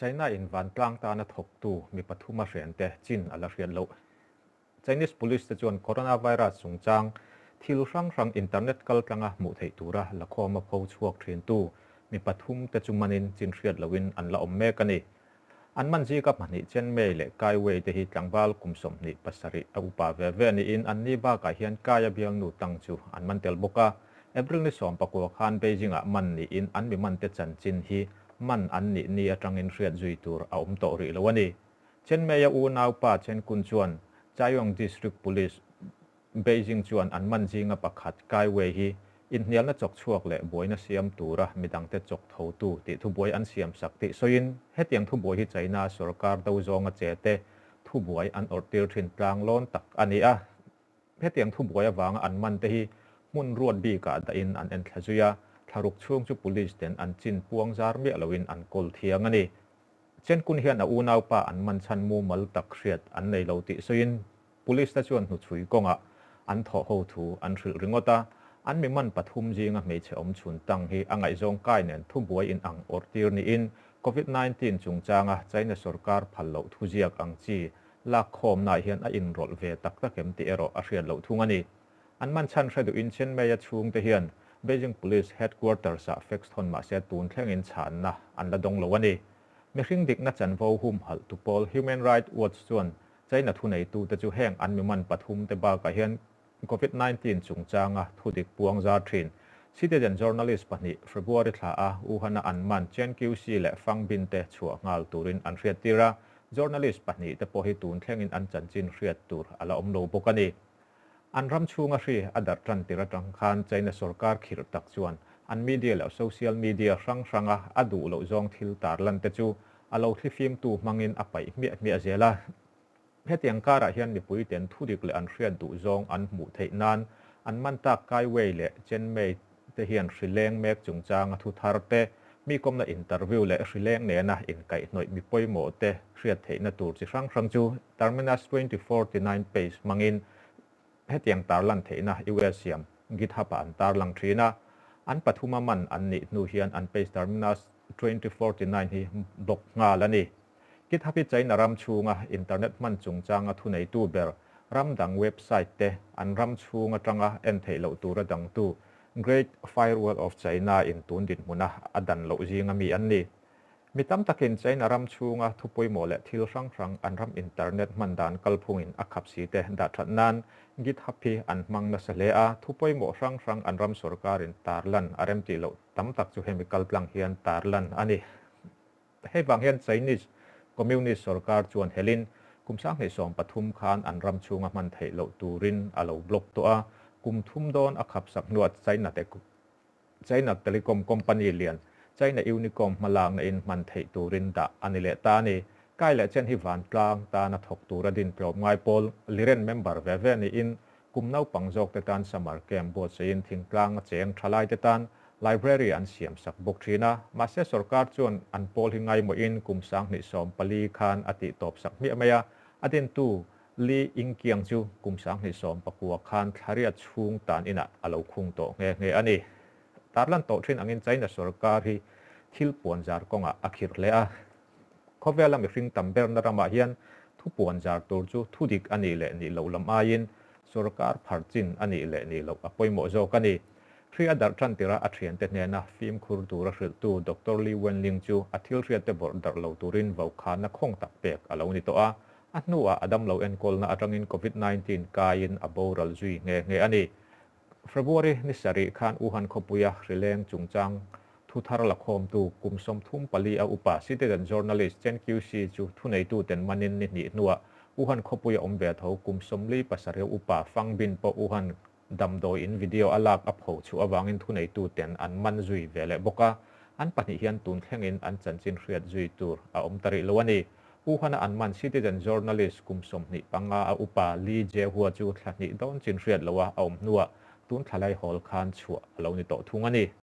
China in van tlang ta na thok tu mi pathuma hrian te chin ala hrian lo Chinese police te chuan coronavirus sung chang thil rang rang internet kal tlanga mu thei tura la khoma pho chuak thrin tu mi pathum te chumanin chin hriat lawin an la om mek ani an man ji ka mani chen me le kai we te hi tlangbal kum som ni pasari a upa ve ve ni in an ni ba ka hian kaya biang nu tang chu an man tel boka April ni som pakwa khan Beijing a man ni in an mi man te chan chin hi มันอันนี้นี่จังอินเรียดจุยตัวอาอมโตรีแล้ววันนี้เช่นเมียอูนาวป้าเช่นคุณชวนจายองดิสทริกต์ police เบจิงชวนอันมันจิงปักขัดกายเวฮีอินเนียลนะจกช่วกเละบวยน่ะเสียมตัวระมีดังเตจกเท่าตัวติทุบวยอันเสียมสักติส่วนเฮตียงทุบวยที่ใจน่าสุรการดาวจงเจเตทุบวยอันอดเตียวถินกลางล้นตักอันนี้อะเฮตียงทุบวยวางอันมันเตฮีมุนรวดบีกาดอินอันเอ็นทจุยา ทารุกช่วงชุปุลิสเตนอันจินปวงจาร์เมียลวินอันกอลเทียงอันนี้เช่นคุณเห็นอูนาวปาอันมันชันมูมัลตักเครียดอันในเราติส่วนปุลิสตะชวนหุดชุยกงอะอันทอหูถูอันสืริงอตาอันมีมันปฐุมจีงอะไม่เชอมชุนตังฮีอังไอจงกเนี่ยทุ่มบวยอินอังออร์ติร์นี่อินโควิด19จุงจางอะใจในสุรการพัลเลาทุเจียกอังจีลักคมนายเห็นอินรลเวตักตะเข็มตีเอรออาเชียนเหล่าทุงอันนี้อันมันชันเสดุอินเช่นแม่ยาชุงเตียน Beijing Police Headquarters a fex thon ma se tun thleng in chan na an la dong lo ani mi hring dik na chan vo hum hal tu pol human right watch chuan china thu nei tu te chu heng an mi man pathum te ba ka hian covid 19 chung changa thu dik puang za thrin citizen journalist pani february thla a u hana an man chen qc le fang bin te chua ngal turin an hriat tira journalist pani te po hi tun thleng in an chan chin hriat tur ala om lo bokani อันรำชูงะรีอดัตรันติระตังคานใจในสุรการขีรตักชวนอันมีเดียแล้วโซเชียลมีเดียสังรังอะอดูเล่จงทิลตารลันเตจูอาเราที่ฟิล์มตูมังอินอไปมีมีเจละเพื่อเตียงการเหียนมีปุยเตียนทุดิกเลยอันเรียนดูจงอันหมู่เทนันอันมันตักกายเวเลยเจนเมย์เตเฮียนสิเลงเมกจุงจางทุทาร์เตมีกมละอินเตอร์วิวและสิเลงเนี่ยนะอินไก่หน่วยมีปุยหมดเตเรียเทนตูจิสังรังจู Terminus 24 9 page มังอิน tiang tar lan thei na us siam github an tar lang thina an pathuma man an ni nu hian an page terminus 2049 hi blok nga lani kit hapi chai na ram chunga internet man chung changa thu nei tu ber ram dang website te an ram chunga tanga en thei lo tura dang tu great firewall of china in tun din muna adan lo jinga mi an ni มิตามตะกินใจนารำชูงะทุปุยโมเลทิลสังสังอันรำอินเทอร์เน็ตมันดานกัลพุงินอคับสีเตดัชนนั้นกิทับพีอันมังนัสเลอาทุปุยโมสังสังอันรำสุรการินตาร์ลันอารมติโลตั้มตักจูเฮมิกัลพลังเฮียนตาร์ลันอันนี้ให้บางเฮียนไซนิสคอมมิวนิสสุรการจวนเฮลินกุมสร้างในสองปฐุมคานอันรำชูงะมันเทโลตูรินอโลบล็อกตัวกุมทุ่มโดนอคับสักนวดไซนัตเตกุไซนัตเตลิคอมคอมพานีเลียน ใจในอุนิกมมาลางในอินมันเทตูรินดะอันิเลตานี่กายและเช่นฮิวานกลางตานาทกตูระดินเปรบง่ายปอลลิเรนเมมเบอร์เวเวนี่อินกุมน่าปังจกเตตันสมาร์เกมบวชเซนทิ้งกลางเจนทลายเตตันไลบรารีอันเสียมสักบุกทีนะมาเสียสรการจวนอันโอลฮิงไงมอินกุมสังนิสอมปลีคานอติตบสักมิอเมยาอดินตูลีอิงเกียงจูกุมสังนิสอมปะกัวคานทาริยชุงตานอินะอโลคุงโตเงเงอันนี้ tarlan to thin angin chaina sarkar hi thil puan jar konga akhir le a. Khovela mi hring tamber na rama hian thu puan jar tur chu thu dik ani le ni lo lam a in sarkar pharchin ani le ni lo apoi mo zo kani thri adar tran tira a thian te ne na film khur tur a hril tu dr li wen ling chu, a thil hriat te bor dar lo turin vau kha na khong tak pek alo ni to a. A adam lo en kol na atangin covid 19 kain a boral zui nge nge ani february ni sari khan uhan khopuya hrileng chungchang thu thar la khom tu kum som thum pali a upa citizen journalist chen qc chu thu nei tu ten manin ni ni nuwa uhan khopuya ombe tho kum som li pasare upa fangbin po uhan dam do in video alak a pho chu awangin thu nei tu ten an man zui vele boka an pani hian tun thlengin an chanchin hriat zui tur a om tari lowani u hana an man citizen journalist kum som ni panga a upa li je huwa chu thlani don chin hriat lowa a om nuwa ตุนมทลายหอลคันชัวเราในโตทุงอันนี้